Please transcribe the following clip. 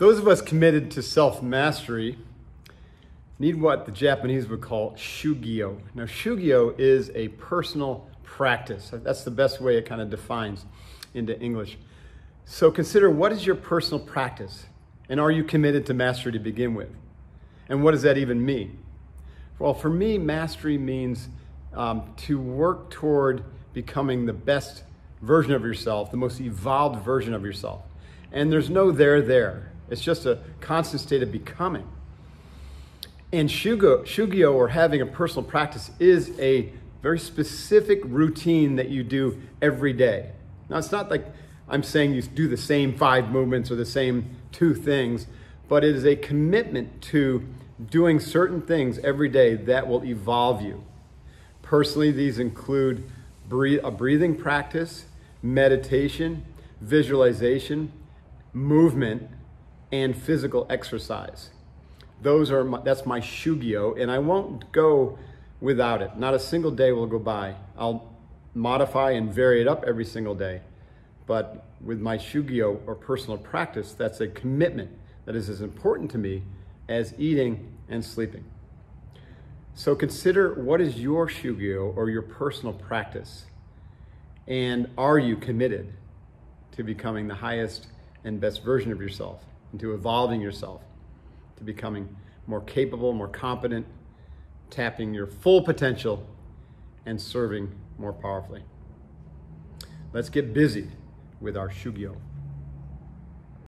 Those of us committed to self mastery need what the Japanese would call shugyo. Now, shugyo is a personal practice. That's the best way it kind of defines into English. So consider what is your personal practice? And are you committed to mastery to begin with? And what does that even mean? Well, for me, mastery means um, to work toward becoming the best version of yourself, the most evolved version of yourself. And there's no there there. It's just a constant state of becoming. And shugo, shugyo, or having a personal practice, is a very specific routine that you do every day. Now, it's not like I'm saying you do the same five movements or the same two things, but it is a commitment to doing certain things every day that will evolve you. Personally, these include a breathing practice, meditation, visualization, movement, and physical exercise. Those are my, that's my shugyo, and I won't go without it. Not a single day will go by. I'll modify and vary it up every single day. But with my shugyo or personal practice, that's a commitment that is as important to me as eating and sleeping. So consider what is your shugyo or your personal practice? And are you committed to becoming the highest and best version of yourself, and to evolving yourself, to becoming more capable, more competent, tapping your full potential, and serving more powerfully? Let's get busy with our Shugyo.